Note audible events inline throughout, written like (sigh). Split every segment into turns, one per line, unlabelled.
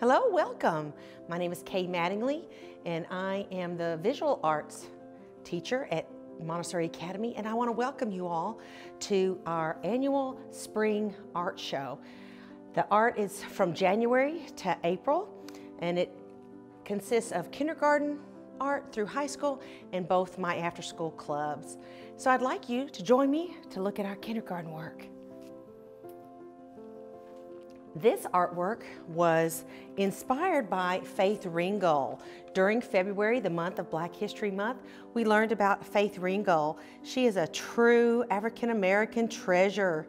Hello, welcome. My name is Kay Mattingly, and I am the visual arts teacher at Montessori Academy, and I want to welcome you all to our annual spring art show. The art is from January to April, and it consists of kindergarten art through high school and both my after school clubs. So I'd like you to join me to look at our kindergarten work. This artwork was inspired by Faith Ringgold. During February, the month of Black History Month, we learned about Faith Ringgold. She is a true African American treasure.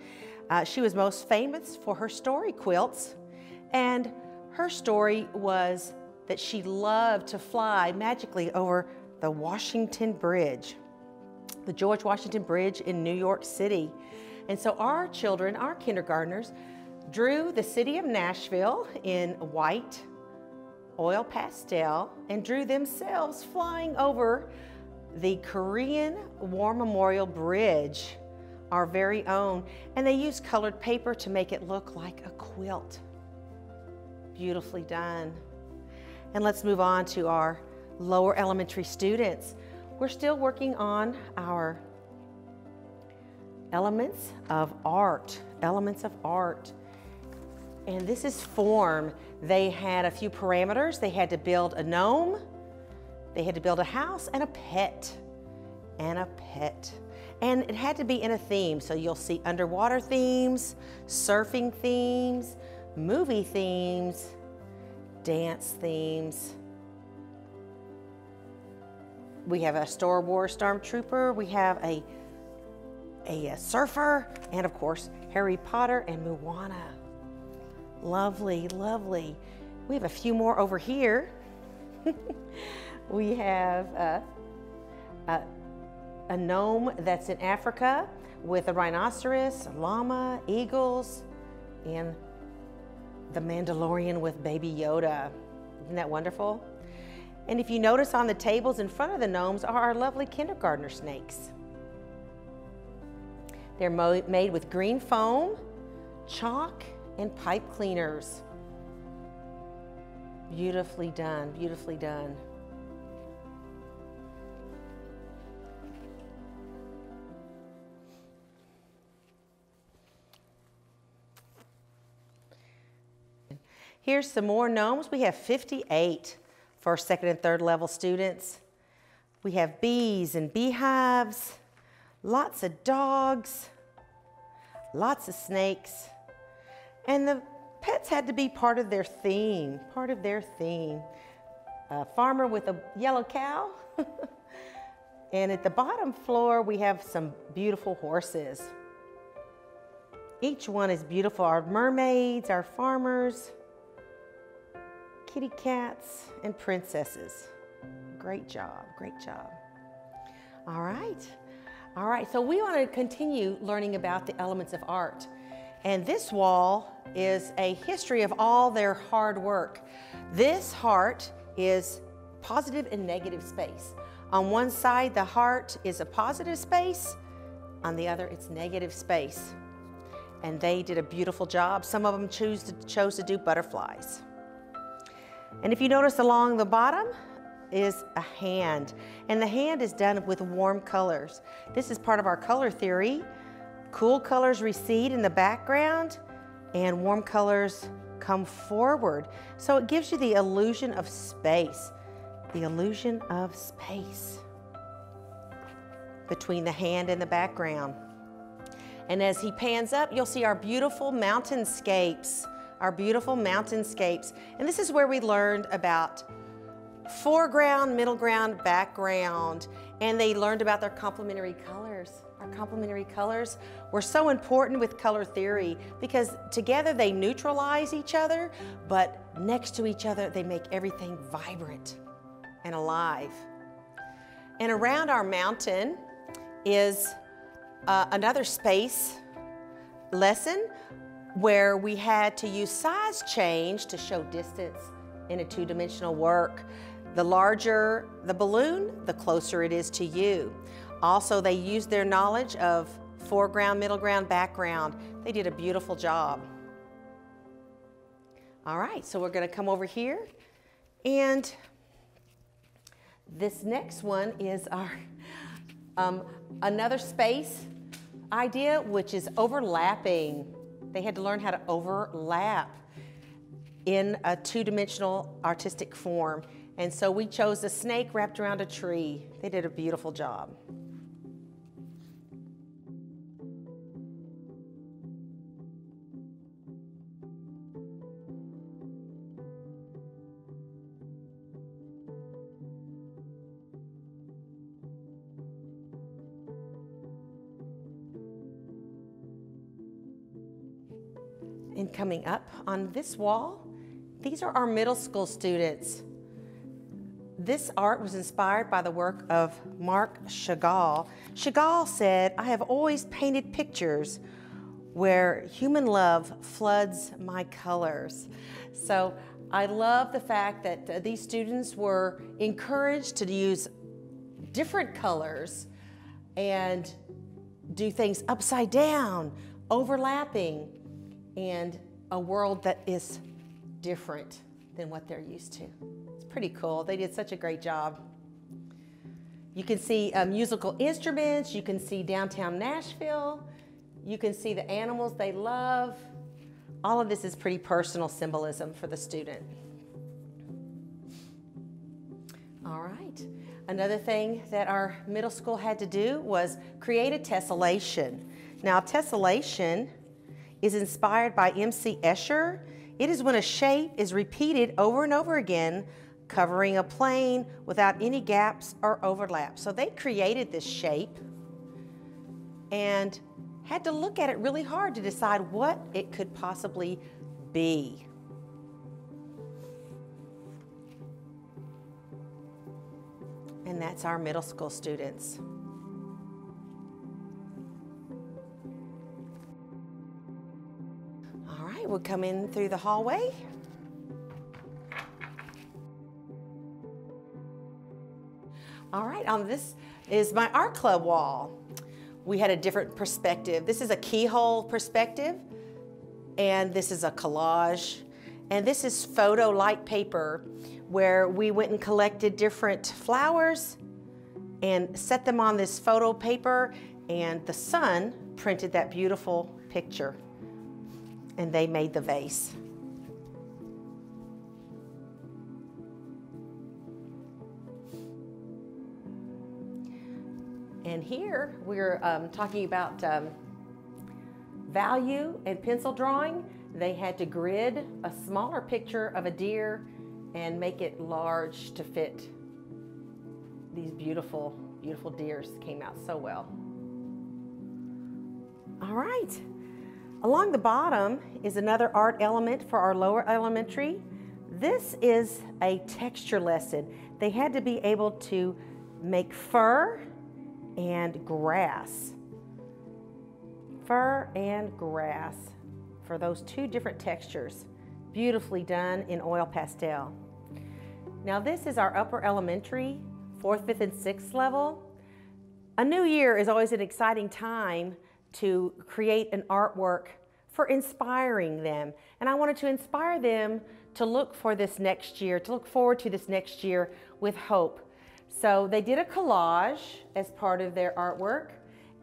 Uh, she was most famous for her story quilts, and her story was that she loved to fly magically over the Washington Bridge, the George Washington Bridge in New York City. And so our children, our kindergartners, drew the city of Nashville in white oil pastel and drew themselves flying over the Korean War Memorial Bridge, our very own. And they used colored paper to make it look like a quilt. Beautifully done. And let's move on to our lower elementary students. We're still working on our elements of art, elements of art. And this is form. They had a few parameters. They had to build a gnome, they had to build a house and a pet, and a pet. And it had to be in a theme. So you'll see underwater themes, surfing themes, movie themes, dance themes. We have a Star Wars Stormtrooper. We have a, a, a surfer, and of course, Harry Potter and Moana. Lovely, lovely. We have a few more over here. (laughs) we have a, a, a, gnome that's in Africa with a rhinoceros, a llama, eagles, and the Mandalorian with Baby Yoda. Isn't that wonderful? And if you notice on the tables in front of the gnomes are our lovely kindergartner snakes. They're made with green foam, chalk, and pipe cleaners. Beautifully done, beautifully done. Here's some more gnomes. We have 58 first, second, and third level students. We have bees and beehives, lots of dogs, lots of snakes, and the pets had to be part of their theme, part of their theme. A farmer with a yellow cow. (laughs) and at the bottom floor, we have some beautiful horses. Each one is beautiful. Our mermaids, our farmers, kitty cats, and princesses. Great job, great job. All right. All right, so we want to continue learning about the elements of art. And this wall is a history of all their hard work. This heart is positive and negative space. On one side, the heart is a positive space. On the other, it's negative space. And they did a beautiful job. Some of them choose to, chose to do butterflies. And if you notice along the bottom is a hand. And the hand is done with warm colors. This is part of our color theory. Cool colors recede in the background and warm colors come forward. So it gives you the illusion of space, the illusion of space between the hand and the background. And as he pans up, you'll see our beautiful mountainscapes, our beautiful mountainscapes. And this is where we learned about foreground, middle ground, background, and they learned about their complementary colors. Complementary colors were so important with color theory because together they neutralize each other, but next to each other they make everything vibrant and alive. And around our mountain is uh, another space lesson where we had to use size change to show distance in a two-dimensional work. The larger the balloon, the closer it is to you. Also, they used their knowledge of foreground, middle ground, background. They did a beautiful job. All right, so we're gonna come over here and this next one is our um, another space idea, which is overlapping. They had to learn how to overlap in a two-dimensional artistic form. And so we chose a snake wrapped around a tree. They did a beautiful job. Coming up on this wall, these are our middle school students. This art was inspired by the work of Marc Chagall. Chagall said, I have always painted pictures where human love floods my colors. So I love the fact that uh, these students were encouraged to use different colors and do things upside down, overlapping, and a world that is different than what they're used to. It's pretty cool. They did such a great job. You can see uh, musical instruments, you can see downtown Nashville, you can see the animals they love. All of this is pretty personal symbolism for the student. All right. Another thing that our middle school had to do was create a tessellation. Now, tessellation is inspired by M.C. Escher. It is when a shape is repeated over and over again, covering a plane without any gaps or overlaps. So they created this shape and had to look at it really hard to decide what it could possibly be. And that's our middle school students. We'll come in through the hallway. All right, um, this is my art club wall. We had a different perspective. This is a keyhole perspective, and this is a collage. And this is photo light paper, where we went and collected different flowers and set them on this photo paper, and the sun printed that beautiful picture and they made the vase. And here we're um, talking about um, value and pencil drawing. They had to grid a smaller picture of a deer and make it large to fit these beautiful, beautiful deers came out so well. All right. Along the bottom is another art element for our lower elementary. This is a texture lesson. They had to be able to make fur and grass. Fur and grass for those two different textures. Beautifully done in oil pastel. Now this is our upper elementary, fourth, fifth, and sixth level. A new year is always an exciting time to create an artwork for inspiring them. And I wanted to inspire them to look for this next year, to look forward to this next year with hope. So they did a collage as part of their artwork.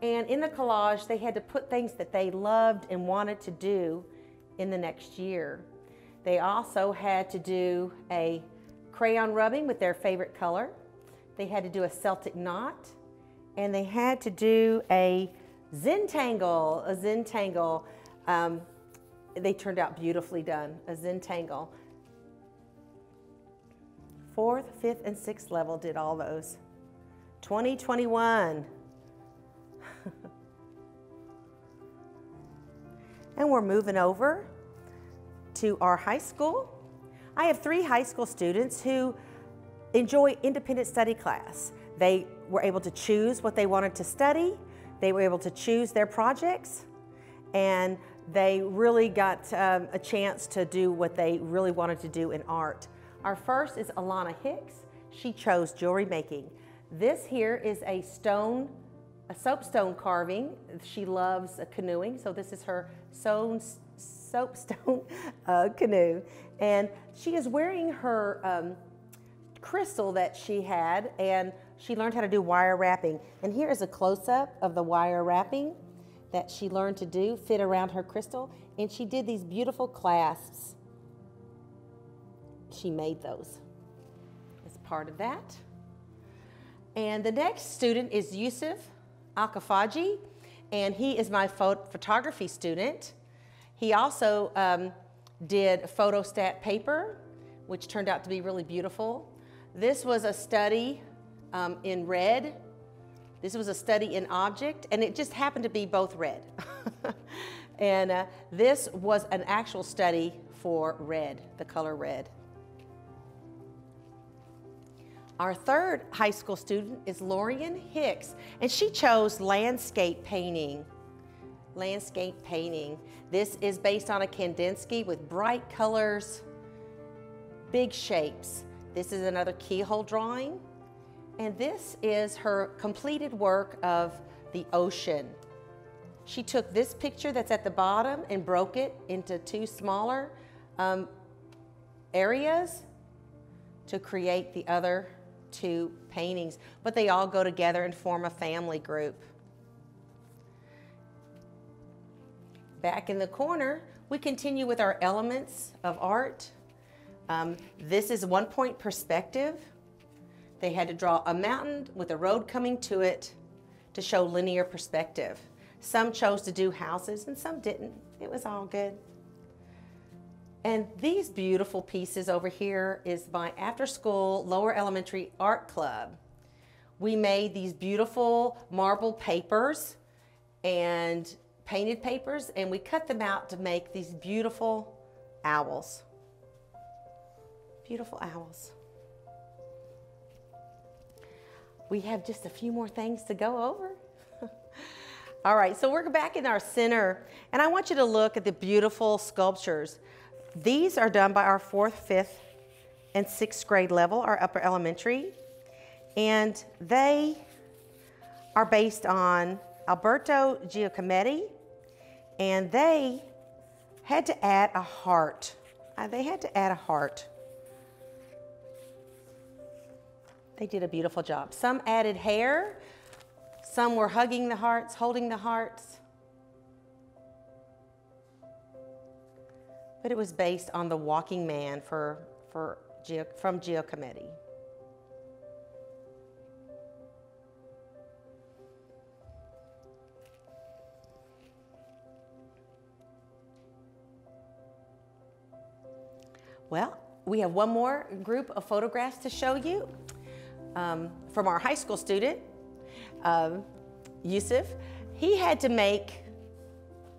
And in the collage, they had to put things that they loved and wanted to do in the next year. They also had to do a crayon rubbing with their favorite color. They had to do a Celtic knot. And they had to do a Zentangle, a Zentangle. Um, they turned out beautifully done, a Zentangle. Fourth, fifth, and sixth level did all those. 2021. (laughs) and we're moving over to our high school. I have three high school students who enjoy independent study class. They were able to choose what they wanted to study they were able to choose their projects and they really got um, a chance to do what they really wanted to do in art. Our first is Alana Hicks. She chose jewelry making. This here is a stone, a soapstone carving. She loves canoeing, so this is her stone, soapstone (laughs) uh, canoe. And she is wearing her um, crystal that she had, and she learned how to do wire wrapping. And here is a close-up of the wire wrapping that she learned to do, fit around her crystal. And she did these beautiful clasps. She made those as part of that. And the next student is Yusuf Alkafaji, and he is my photography student. He also um, did photostat paper, which turned out to be really beautiful. This was a study um, in red. This was a study in object, and it just happened to be both red. (laughs) and uh, this was an actual study for red, the color red. Our third high school student is Lorian Hicks, and she chose landscape painting. Landscape painting. This is based on a Kandinsky with bright colors, big shapes. This is another keyhole drawing. And this is her completed work of the ocean. She took this picture that's at the bottom and broke it into two smaller um, areas to create the other two paintings, but they all go together and form a family group. Back in the corner, we continue with our elements of art. Um, this is one point perspective. They had to draw a mountain with a road coming to it to show linear perspective. Some chose to do houses and some didn't. It was all good. And these beautiful pieces over here is my after school lower elementary art club. We made these beautiful marble papers and painted papers and we cut them out to make these beautiful owls. Beautiful owls. We have just a few more things to go over. (laughs) All right, so we're back in our center and I want you to look at the beautiful sculptures. These are done by our fourth, fifth, and sixth grade level, our upper elementary. And they are based on Alberto Giacometti. And they had to add a heart. Uh, they had to add a heart. They did a beautiful job. Some added hair. Some were hugging the hearts, holding the hearts. but it was based on the walking man for, for, from Giacometti. Well, we have one more group of photographs to show you um, from our high school student, um, Yusuf. He had to make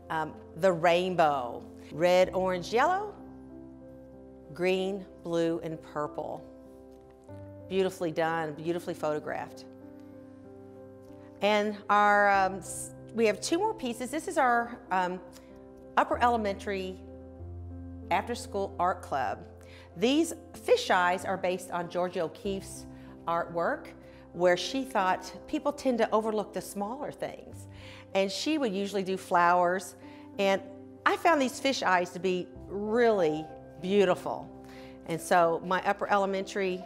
um, the rainbow red, orange, yellow, green, blue, and purple. Beautifully done, beautifully photographed. And our, um, we have two more pieces. This is our um, upper elementary after school art club. These fish eyes are based on Georgia O'Keeffe's artwork where she thought people tend to overlook the smaller things. And she would usually do flowers and I found these fish eyes to be really beautiful. And so my upper elementary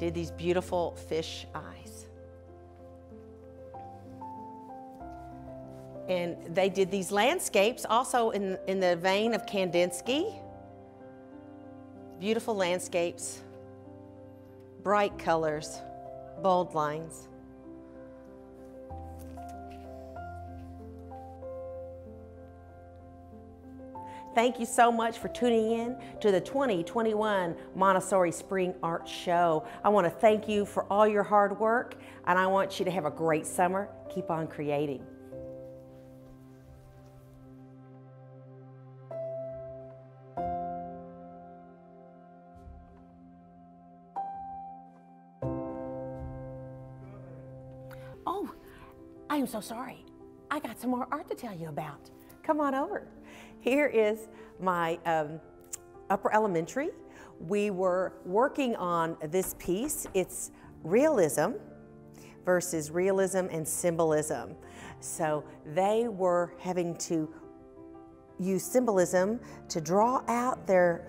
did these beautiful fish eyes. And they did these landscapes also in, in the vein of Kandinsky. Beautiful landscapes, bright colors, bold lines. Thank you so much for tuning in to the 2021 Montessori Spring Art Show. I want to thank you for all your hard work and I want you to have a great summer. Keep on creating. I am so sorry. I got some more art to tell you about. Come on over. Here is my um, upper elementary. We were working on this piece. It's realism versus realism and symbolism. So they were having to use symbolism to draw out their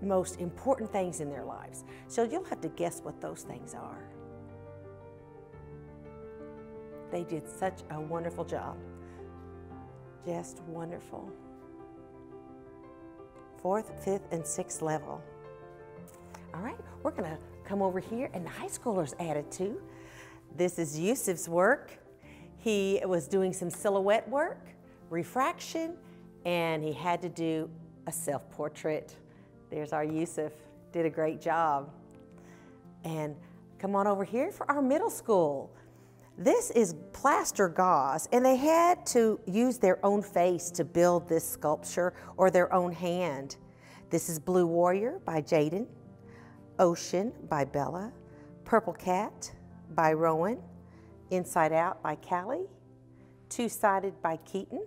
most important things in their lives. So you'll have to guess what those things are. They did such a wonderful job. Just wonderful. Fourth, fifth, and sixth level. All right, we're gonna come over here and the high schoolers added too. This is Yusuf's work. He was doing some silhouette work, refraction, and he had to do a self-portrait. There's our Yusuf, did a great job. And come on over here for our middle school. This is plaster gauze, and they had to use their own face to build this sculpture or their own hand. This is Blue Warrior by Jaden, Ocean by Bella, Purple Cat by Rowan, Inside Out by Callie, Two Sided by Keaton,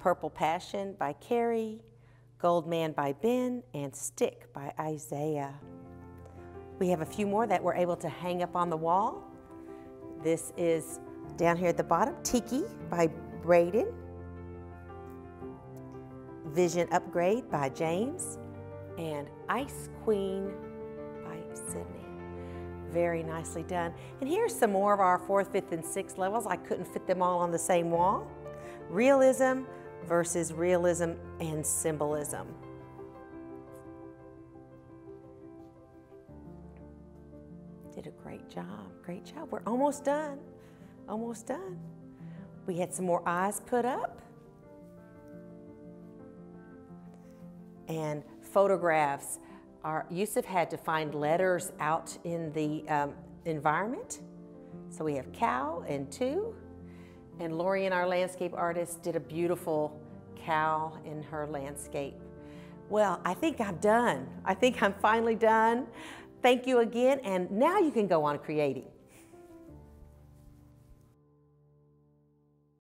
Purple Passion by Carrie, Gold Man by Ben, and Stick by Isaiah. We have a few more that we're able to hang up on the wall. This is down here at the bottom, Tiki by Braden, Vision Upgrade by James, and Ice Queen by Sydney. Very nicely done. And here's some more of our fourth, fifth, and sixth levels. I couldn't fit them all on the same wall. Realism versus realism and symbolism. Did a great job, great job. We're almost done, almost done. We had some more eyes put up. And photographs. Our, Yusuf had to find letters out in the um, environment. So we have cow and two. And Lori and our landscape artist, did a beautiful cow in her landscape. Well, I think I'm done. I think I'm finally done. Thank you again, and now you can go on creating.